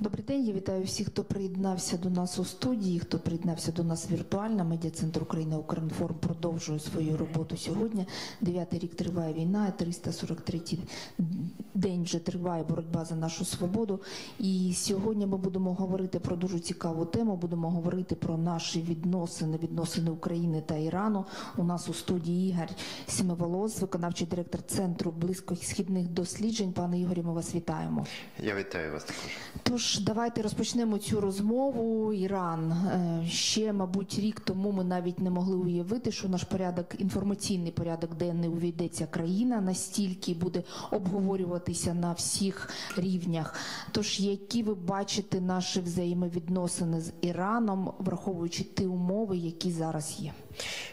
Добрий день, я вітаю всіх, хто приєднався до нас у студії, хто приєднався до нас віртуально. Медіа центр України Укрінформ продовжує свою роботу сьогодні. Дев'ятий рік триває війна, 343-й день вже триває боротьба за нашу свободу. І сьогодні ми будемо говорити про дуже цікаву тему. Будемо говорити про наші відносини, відносини України та Ірану. У нас у студії Ігор Сімиволос, виконавчий директор центру близькосхідних досліджень. Пане Ігорі, ми вас вітаємо. Я вітаю вас також. Тож давайте розпочнемо цю розмову. Іран Е, ще, мабуть, рік тому ми навіть не могли уявити, що наш порядок, інформаційний порядок денний увійдеться країна настільки буде обговорюватися на всіх рівнях. Тож, які ви бачите наші взаємовідносини з Іраном, враховуючи ті умови, які зараз є?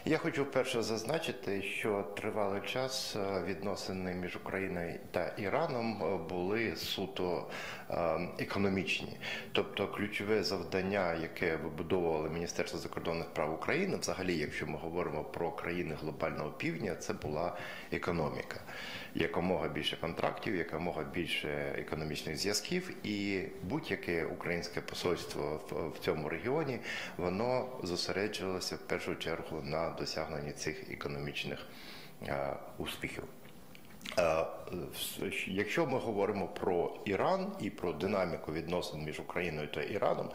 Я хочу вперше зазначити, що тривалий час е, відносини між Україною та Іраном е, були суто е, економічні. Тобто ключове завдання, яке вибудовувало Міністерство закордонних прав України, взагалі, якщо ми говоримо про країни глобального півдня, це була економіка. Якомога більше контрактів, якомога більше економічних зв'язків, і будь-яке українське посольство в цьому регіоні воно зосереджувалося в першу чергу на досягненні цих економічних е, успіхів. Е, Якщо ми говоримо про Іран і про динаміку відносин між Україною та Іраном,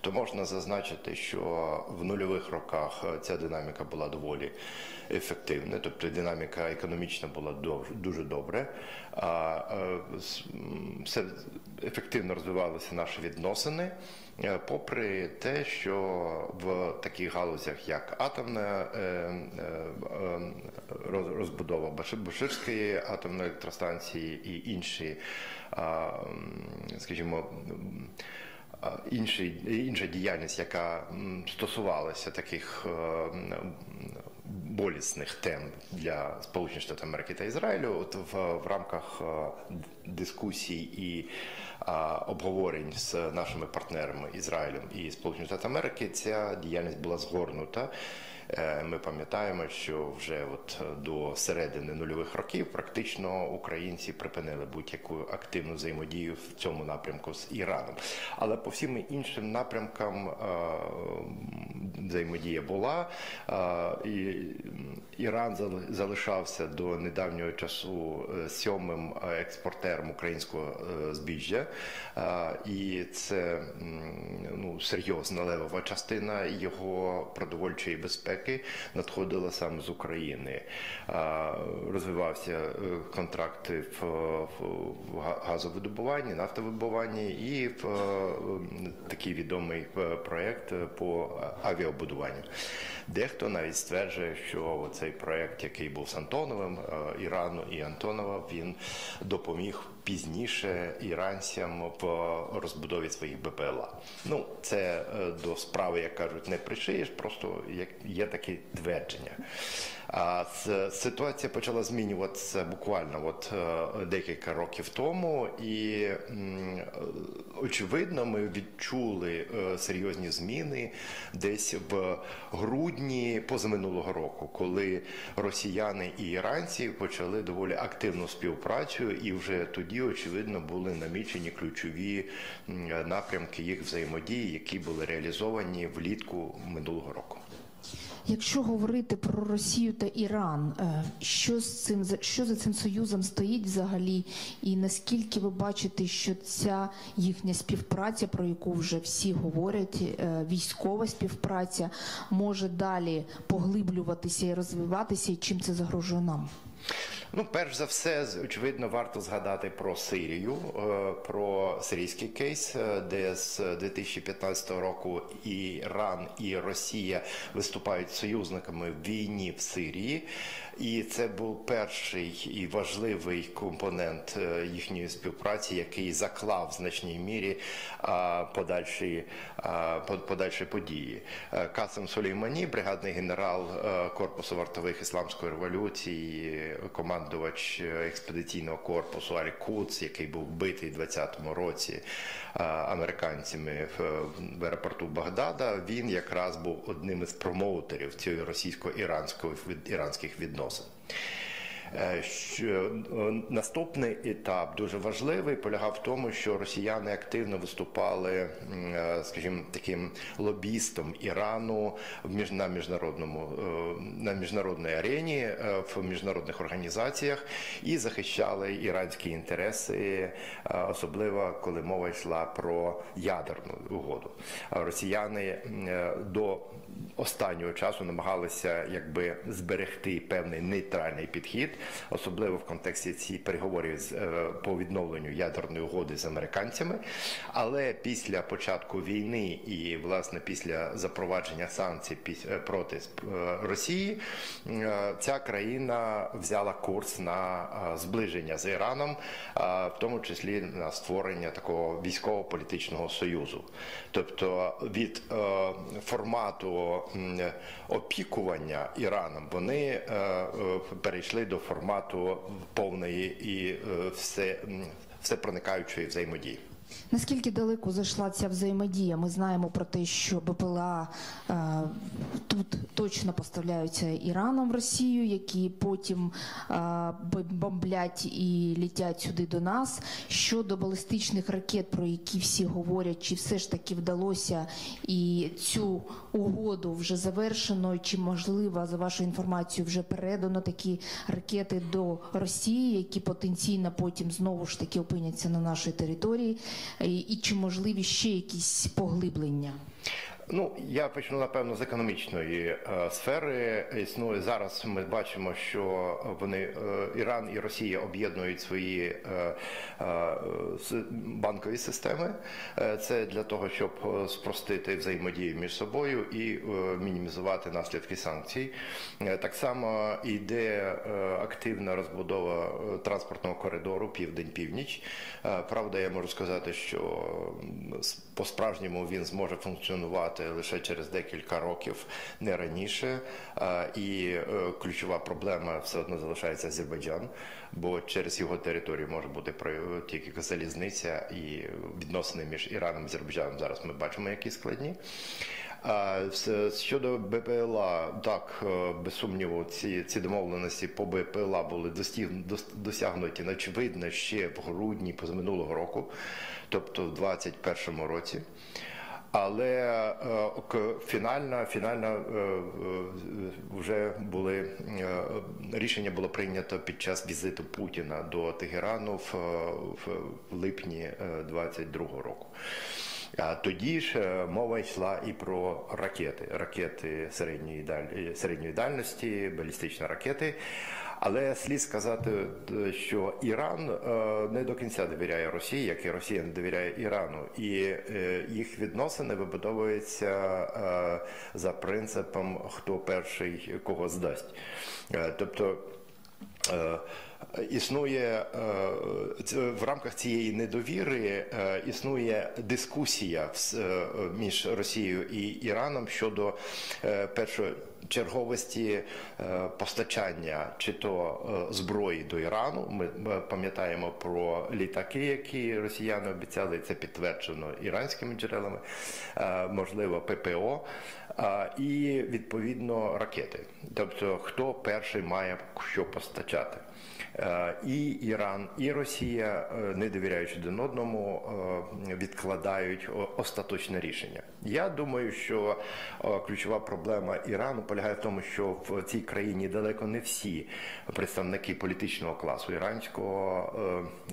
то можна зазначити, що в нульових роках ця динаміка була доволі ефективна, тобто динаміка економічна була дуже добре. А все ефективно розвивалися наші відносини. Попри те, що в таких галузях, як атомна розбудова Баширської атомної електростанції і інші, скажімо, інша діяльність, яка стосувалася таких болісних тем для Сполучених Штатів Америки та Ізраїлю, от в, в рамках дискусій і обговорень з нашими партнерами Ізраїлем і Сполучених Штатів Америки ця діяльність була згорнута. Ми пам'ятаємо, що вже от до середини нульових років практично українці припинили будь-яку активну взаємодію в цьому напрямку з Іраном. Але по всім іншим напрямкам взаємодія була. І Іран залишався до недавнього часу сьомим експортером українського збіжжя, і це ну, серйозна левова частина його продовольчої безпеки надходила саме з України. Розвивався контракти в газовидобуванні, нафтовидобуванні і в такий відомий проєкт по авіабудуванню. Дехто навіть стверджує, що цей проєкт, який був з Антоновим, Ірану і Антонова, він допоміг пізніше іранцям в розбудові своїх БПЛА. Ну, це до справи, як кажуть, не пришиєш, просто є такі твердження. А ситуація почала змінюватися буквально от декілька років тому, і очевидно, ми відчули серйозні зміни десь в грудні позаминулого року, коли росіяни і іранці почали доволі активну співпрацю, і вже тоді, очевидно, були намічені ключові напрямки їх взаємодії, які були реалізовані влітку минулого року. Якщо говорити про Росію та Іран, що з цим що за цим союзом стоїть взагалі, і наскільки ви бачите, що ця їхня співпраця, про яку вже всі говорять, військова співпраця може далі поглиблюватися і розвиватися, і чим це загрожує нам? Ну, перш за все, очевидно, варто згадати про Сирію, про сирійський кейс, де з 2015 року Іран і Росія виступають союзниками в війні в Сирії, і це був перший і важливий компонент їхньої співпраці, який заклав в значній мірі подальші подальші події. Касим Сулеймані, бригадний генерал корпусу вартових ісламської революції командувач експедиційного корпусу Аль Куц, який був вбитий у 20-му році американцями в аеропорту Багдада. Він якраз був одним із промоутерів цієї російсько-іранської іранських відносин. Е, Що е, наступний етап дуже важливий полягав в тому, що росіяни активно виступали, е, скажімо, таким лобістом Ірану в на міжнародному е, на міжнародній арені е, в міжнародних організаціях і захищали іранські інтереси, е, особливо коли мова йшла про ядерну угоду. Росіяни е, до останнього часу намагалися якби зберегти певний нейтральний підхід, особливо в контексті ці переговорів з е, по відновленню ядерної угоди з американцями. Але після початку війни і власне після запровадження санкцій е, проти е, Росії, ця країна взяла курс на зближення з Іраном, в тому числі на створення такого військово-політичного союзу. Тобто від формату опікування Іраном вони перейшли до формату повної і все, все, проникаючої взаємодії. Наскільки далеко зайшла ця взаємодія? Ми знаємо про те, що БПЛА е, тут точно поставляються Іраном в Росію, які потім е, бомблять і літять сюди до нас. Щодо балістичних ракет, про які всі говорять, чи все ж таки вдалося і цю угоду вже завершено, чи можливо за вашою інформацією вже передано такі ракети до Росії, які потенційно потім знову ж таки опиняться на нашій території, і, і чи можливі ще якісь поглиблення? Ну, я почну напевно з економічної е, сфери. Існує зараз. Ми бачимо, що вони е, Іран і Росія об'єднують свої е, банкові системи. Це для того, щоб спростити взаємодію між собою і мінімізувати наслідки санкцій. Так само йде активна розбудова транспортного коридору південь-північ. Правда, я можу сказати, що по-справжньому він зможе функціонувати лише через декілька років, не раніше. І е, ключова проблема все одно залишається Азербайджан, бо через його територію може бути тільки залізниця і відносини між Іраном і Азербайджаном зараз ми бачимо, які складні. Щодо БПЛА, так е, без сумніву, ці, ці домовленості по БПЛА були досягнуті очевидно ще в грудні позаминулого року, тобто в 2021 році. Але е, к- фінальна, фінальна е, е, вже були е, рішення було прийнято під час візиту Путіна до Тегерану в, е, в липні 22 року. А тоді ж е, мова йшла і про ракети, ракети середньої даль- середньої дальності, балістичні ракети. Але слід сказати, що Іран е, не до кінця довіряє Росії, як і Росія не довіряє Ірану, і е, їх відносини вибудовуються е, за принципом, хто перший кого здасть. Е, Тобто Е, Існує е, в рамках цієї недовіри е, існує дискусія е, між Росією і Іраном щодо першочерговості постачання чи то зброї до Ірану. Ми пам'ятаємо про літаки, які росіяни обіцяли. Це підтверджено іранськими джерелами, можливо, ППО. І відповідно ракети. Тобто, хто перший має що постачати. Е, І Іран, і Росія, е, не довіряючи один одному, е, відкладають остаточне рішення. Я думаю, що ключова проблема Ірану полягає в тому, що в цій країні далеко не всі представники політичного класу іранського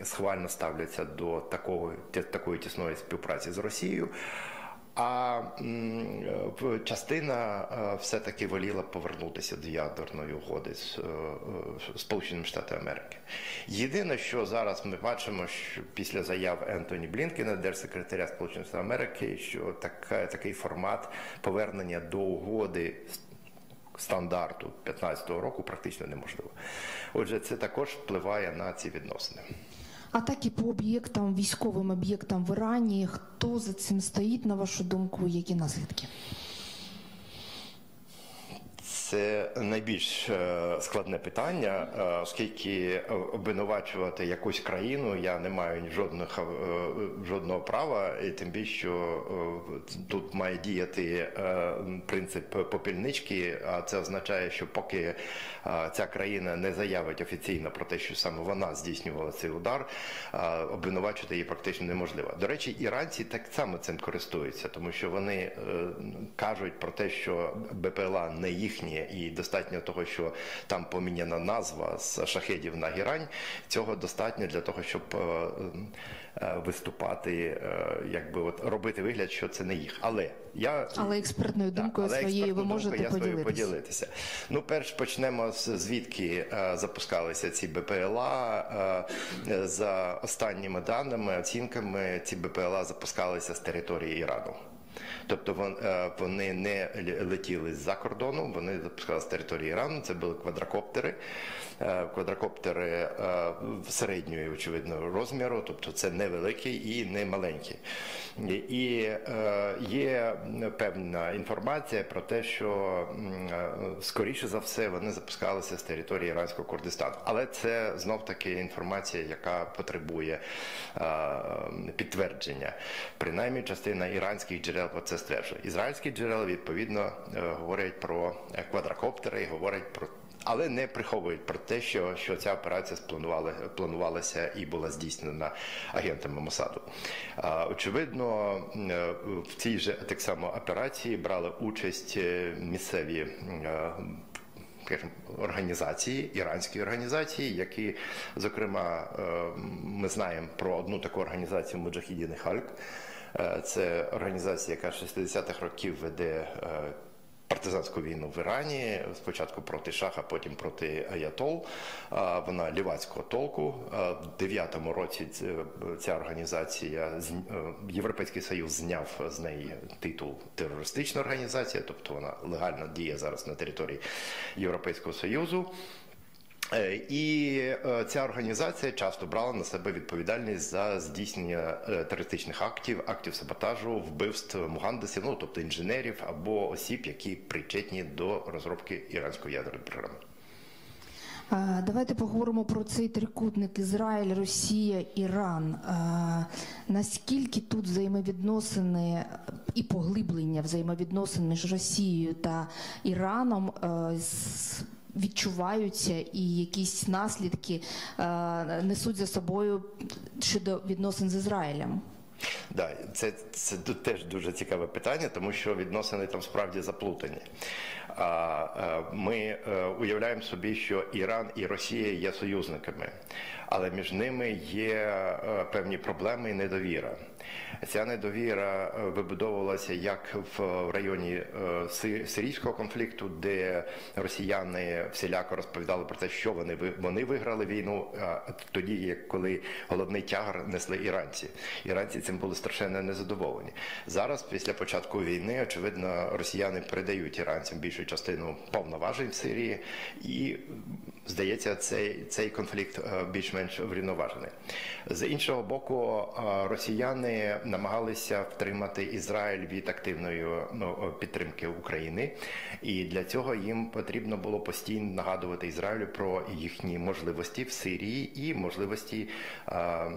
схвально ставляться до такого такої тісної співпраці з Росією. А частина е, все-таки воліла повернутися до ядерної угоди з е, е, Сполученими Штатами Америки. Єдине, що зараз ми бачимо, що після заяв Ентоні Блінкена, держсекретаря Сполучених Штатів Америки, що така, такий формат повернення до угоди стандарту 15-го року практично неможливо. Отже, це також впливає на ці відносини. Атаки по об'єктам, військовим об'єктам в Ірані. Хто за цим стоїть, на вашу думку, які наслідки? Це найбільш е, складне питання, е, оскільки обвинувачувати якусь країну я не маю жодних, е, жодного права, і тим більше, що тут має діяти принцип попільнички, а це означає, що поки ця країна не заявить офіційно про те, що саме вона здійснювала цей удар, обвинувачити її практично неможливо. До речі, іранці так само цим користуються, тому що вони кажуть про те, що БПЛА не і достатньо того, що там поміняна назва з шахедів на гірань. Цього достатньо для того, щоб е, е, виступати, е, якби от робити вигляд, що це не їх. Але я Але експертною Да, думкою але своєю ви можете думку я поділитися. поділитися. Ну, перш почнемо з звідки запускалися ці БПЛА. За останніми даними, оцінками, ці БПЛА запускалися з території Ірану. Тобто е, вони не летіли з-за кордону, вони запускалися з території Ірану. Це були квадрокоптери, е, квадрокоптери е, середньої, очевидно, розміру, тобто це невеликі і не маленькі. І, є певна інформація про те, що скоріше за все вони запускалися з території іранського Курдистану. Але це знов таки інформація, яка потребує підтвердження. Принаймні, частина іранських джерел про це стверджує. Ізраїльські джерела відповідно е, говорять про е, квадрокоптери, говорять про. Але не приховують про те, що, що ця операція спланувала, планувалася і була здійснена агентами Мосаду. А, очевидно, е, в цій же так само операції брали участь е, місцеві. е, організації, іранські організації, які, зокрема, е, ми знаємо про одну таку організацію Муджахідіни Хальк. Е, Це організація, яка з 60-х років веде е, партизанську війну в Ірані, спочатку проти Шаха, потім проти Аятол. Вона лівацького толку. В 9-му році ця організація е, Європейський Союз зняв з неї титул терористична організація, тобто вона легально діє зараз на території Європейського Союзу. Е, І е, ця організація часто брала на себе відповідальність за здійснення е, терористичних актів, актів саботажу, вбивств мугандесів, ну тобто інженерів або осіб, які причетні до розробки іранської ядерної програми. Давайте поговоримо про цей трикутник Ізраїль, Росія, Іран. Наскільки тут взаємовідносини і поглиблення взаємовідносин між Росією та Іраном відчуваються і якісь наслідки е, несуть за собою щодо відносин з Ізраїлем? Да, це, це теж дуже цікаве питання, тому що відносини там справді заплутані. А, а, ми е, уявляємо собі, що Іран і Росія є союзниками, але між ними є е, певні проблеми і недовіра. Ця недовіра е, вибудовувалася як в районі е, сирійського конфлікту, де росіяни всіляко розповідали про те, що вони вони виграли війну, тоді, як коли головний тягар несли іранці. Іранці цим були страшенно незадоволені. Зараз, після початку війни, очевидно, росіяни передають іранцям більшу частину повноважень в Сирії, і здається, цей, цей конфлікт е, більш-менш врівноважений. З іншого боку, е, росіяни намагалися втримати Ізраїль від активної ну, підтримки України, і для цього їм потрібно було постійно нагадувати Ізраїлю про їхні можливості в Сирії і можливості е, е,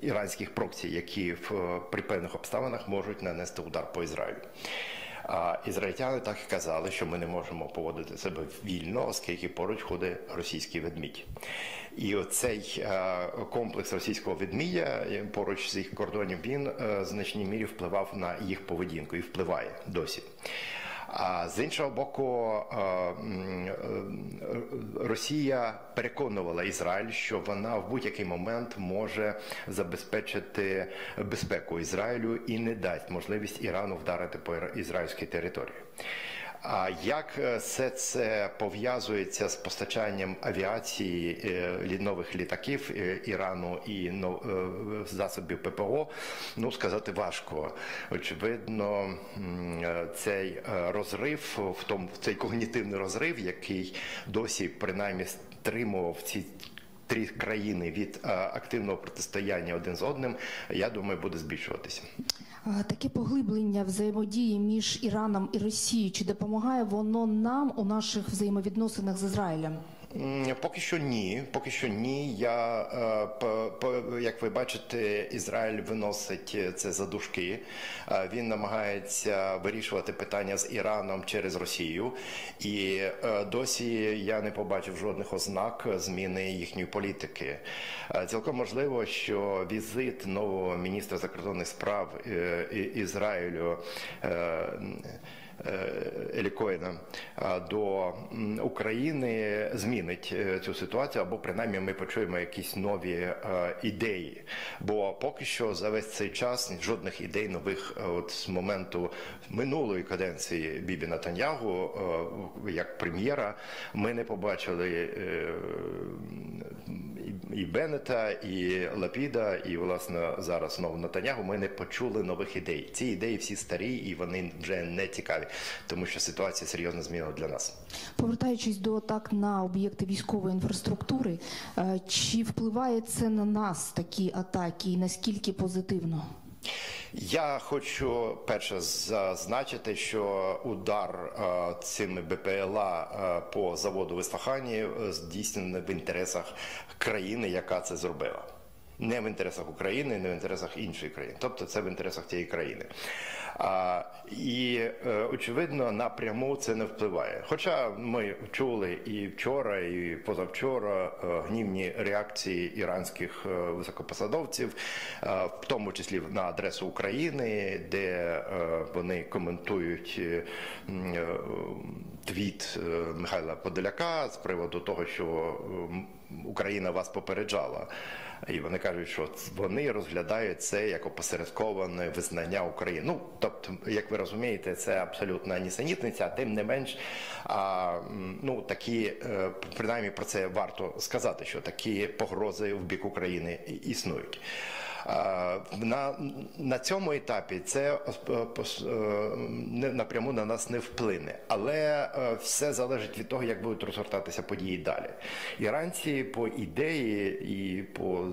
іранських проксій, які в при певних обставинах можуть нанести удар по Ізраїлю. А ізраїльтяни так і казали, що ми не можемо поводити себе вільно, оскільки поруч ходить російський ведмідь. І оцей е, комплекс російського ведмідя е, поруч з їх кордонів він е, в значній мірі впливав на їх поведінку і впливає досі. А з іншого боку, Росія переконувала Ізраїль, що вона в будь-який момент може забезпечити безпеку Ізраїлю і не дасть можливість Ірану вдарити по ізраїльській території. А як е, все це пов'язується з постачанням авіації е, нових літаків е, Ірану і засобів ППО, ну сказати важко. Очевидно, цей розрив в тому цей когнітивний розрив, який досі принаймні стримував ці три країни від активного протистояння один з одним, я думаю, буде збільшуватися. Таке поглиблення взаємодії між Іраном і Росією чи допомагає воно нам у наших взаємовідносинах з Ізраїлем? Поки що ні. Поки що ні. Я е, по, по- як ви бачите, Ізраїль виносить це за дужки. Е, Він намагається вирішувати питання з Іраном через Росію, і е, досі я не побачив жодних ознак зміни їхньої політики. Е, Цілком можливо, що візит нового міністра закордонних справ е, Ізраїлю. Е, е, Елі Коїна до України змінить е, цю ситуацію, або принаймні ми почуємо якісь нові е, ідеї. Бо поки що за весь цей час жодних ідей нових от з моменту минулої каденції Бібі Натаньягу як прем'єра ми не побачили. і Беннета, і Лапіда, і власне зараз знову Натанягу. Ми не почули нових ідей. Ці ідеї всі старі і вони вже не цікаві, тому що ситуація серйозно змінила для нас. Повертаючись до атак на об'єкти військової інфраструктури, е, чи впливає це на нас такі атаки, і наскільки позитивно? Я хочу перше зазначити, що удар е, цими БПЛА е, по заводу в Ісфахані здійснений в інтересах країни, яка це зробила. Не в інтересах України, не в інтересах іншої країни. Тобто це в інтересах тієї країни. А, і е, очевидно, напряму це не впливає. Хоча ми чули і вчора, і позавчора е, гнівні реакції іранських е, високопосадовців, в тому числі на адресу України, де вони коментують твіт Михайла Подоляка з приводу того, що Україна вас попереджала. І вони кажуть, що вони розглядають це як опосередковане визнання України. Ну тобто, як ви розумієте, це абсолютна нісенітниця, тим не менш, а, ну такі е, принаймні про це варто сказати, що такі погрози в бік України існують. На, на цьому етапі це е, е, напряму на нас не вплине, але е, все залежить від того, як будуть розгортатися події далі. Іранці по ідеї і по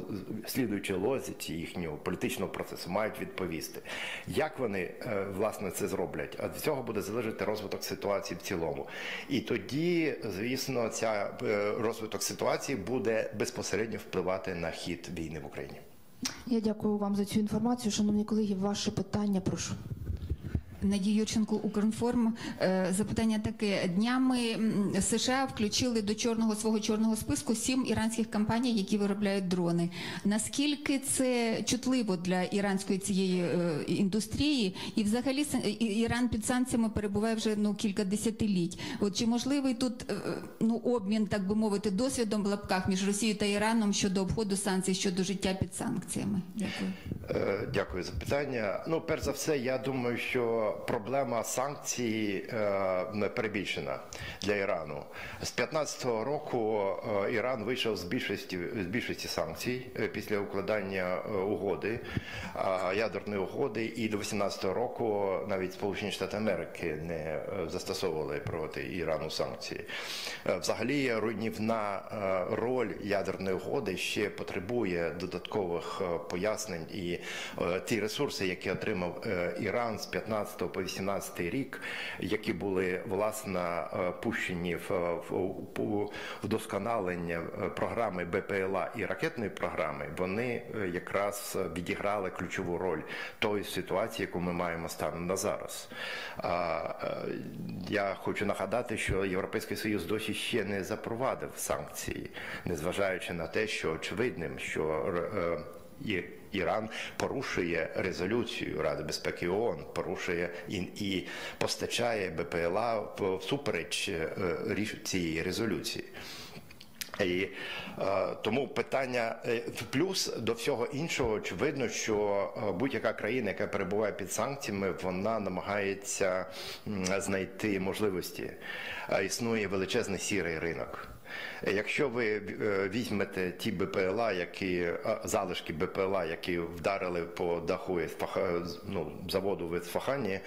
слідуючій лозіці їхнього політичного процесу мають відповісти, як вони власне це зроблять. А від цього буде залежати розвиток ситуації в цілому. І тоді, звісно, ця розвиток ситуації буде безпосередньо впливати на хід війни в Україні. Я дякую вам за цю інформацію. Шановні колеги, ваше питання, прошу. Надія Юрченко, Укрінформ. Е, Запитання таке: днями США включили до чорного свого чорного списку сім іранських компаній, які виробляють дрони. Наскільки це чутливо для іранської цієї е, індустрії, і взагалі Іран під санкціями перебуває вже ну кілька десятиліть. От чи можливий тут е, ну обмін, так би мовити, досвідом в лапках між Росією та Іраном щодо обходу санкцій щодо життя під санкціями? Дякую. Дякую за питання. Ну, перш за все, я думаю, що проблема санкцій е, перебільшена для Ірану. З 15-го року е, Іран вийшов з більшості з більшості санкцій е, після укладання угоди ядерної угоди, і до 18-го року навіть Сполучені Штати Америки не застосовували проти Ірану санкції. Взагалі, руйнівна роль ядерної угоди ще потребує додаткових пояснень, і ті ресурси, які отримав Іран з 15 по 18 рік, які були власне е, пущені в, у вдосконалення е, програми БПЛА і ракетної програми, вони е, якраз відіграли ключову роль тої ситуації, яку ми маємо станом на зараз. Е, Я хочу нагадати, що Європейський Союз досі ще не запровадив санкції, незважаючи на те, що очевидним, що е, і Іран порушує резолюцію Ради безпеки ООН, порушує і, і постачає БПЛА всупереч е, цієї резолюції. І е, тому питання е, в плюс до всього іншого, очевидно, що е, будь-яка країна, яка перебуває під санкціями, вона намагається знайти можливості. Е, Існує величезний сірий ринок. Якщо ви е, візьмете ті БПЛА, які залишки БПЛА, які вдарили по даху ну, заводу в Ісфахані,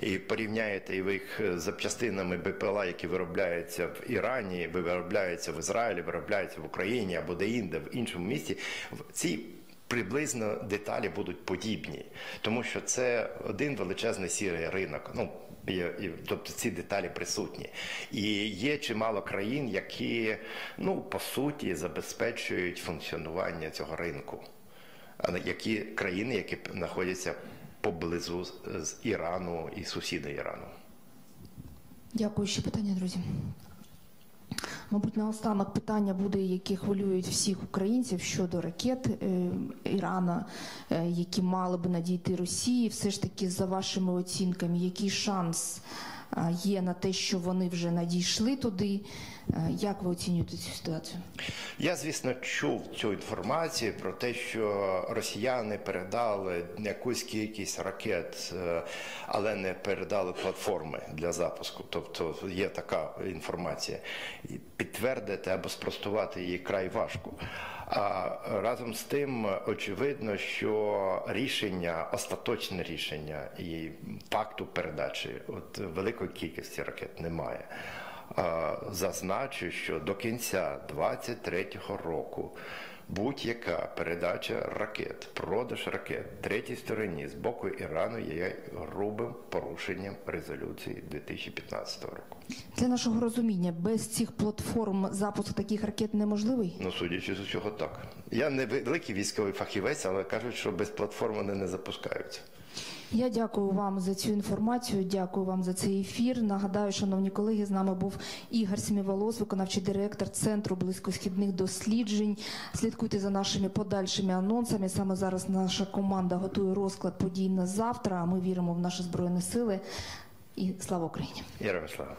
і порівняєте їх з запчастинами БПЛА, які виробляються в Ірані, виробляються в Ізраїлі, виробляються в Україні або де-інде, в іншому місті, ці приблизно деталі будуть подібні, тому що це один величезний сірий ринок. Ну тобто ці деталі присутні. І є чимало країн, які ну по суті забезпечують функціонування цього ринку. Які країни, які знаходяться поблизу з Ірану і сусіди Ірану. Дякую. Ще питання, друзі. Мабуть, наостанок питання буде, які хвилюють всіх українців щодо ракет е, Ірана, е, які мали би надійти Росії. Все ж таки, за вашими оцінками, який шанс є на те, що вони вже надійшли туди? Як ви оцінюєте цю ситуацію? Я, звісно, чув цю інформацію про те, що росіяни передали якусь кількість ракет, е, але не передали платформи для запуску. Тобто є така інформація. Підтвердити або спростувати її край важко. А разом з тим, очевидно, що рішення, остаточне рішення і факту передачі от великої кількості ракет немає. Зазначу, що до кінця 23-го року будь-яка передача ракет, продаж ракет третій стороні з боку Ірану є грубим порушенням резолюції 2015 року. Для нашого розуміння, без цих платформ запуск таких ракет неможливий? Ну, судячи з усього, так. Я не великий військовий фахівець, але кажуть, що без платформ вони не запускаються. Я дякую вам за цю інформацію. Дякую вам за цей ефір. Нагадаю, шановні колеги, з нами був Ігор Сміволос, виконавчий директор Центру близькосхідних досліджень. Слідкуйте за нашими подальшими анонсами. Саме зараз наша команда готує розклад подій на завтра. А ми віримо в наші збройні сили. І слава Україні! Ярослава.